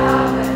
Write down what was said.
Amen.